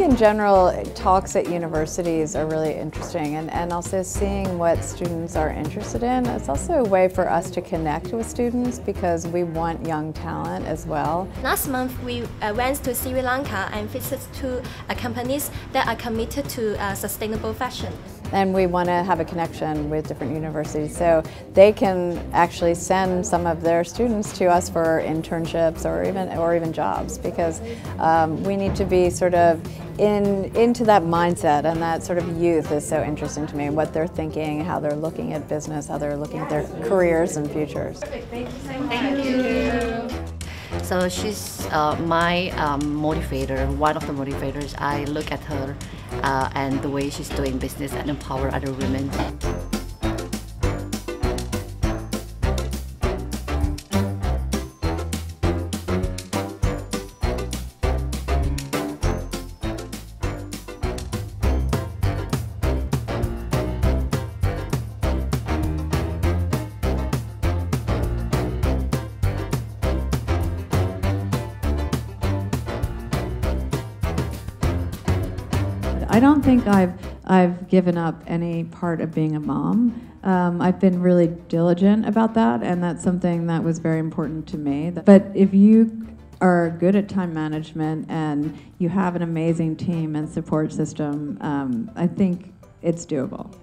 Think in general, talks at universities are really interesting and, and also seeing what students are interested in. It's also a way for us to connect with students because we want young talent as well. Last month we uh, went to Sri Lanka and visited two uh, companies that are committed to uh, sustainable fashion and we want to have a connection with different universities so they can actually send some of their students to us for internships or even or even jobs because um, we need to be sort of in into that mindset and that sort of youth is so interesting to me what they're thinking how they're looking at business how they're looking at their careers and futures. Thank you so much. Thank you so she's uh, my um, motivator, one of the motivators. I look at her uh, and the way she's doing business and empower other women. I don't think I've I've given up any part of being a mom. Um, I've been really diligent about that, and that's something that was very important to me. But if you are good at time management and you have an amazing team and support system, um, I think it's doable.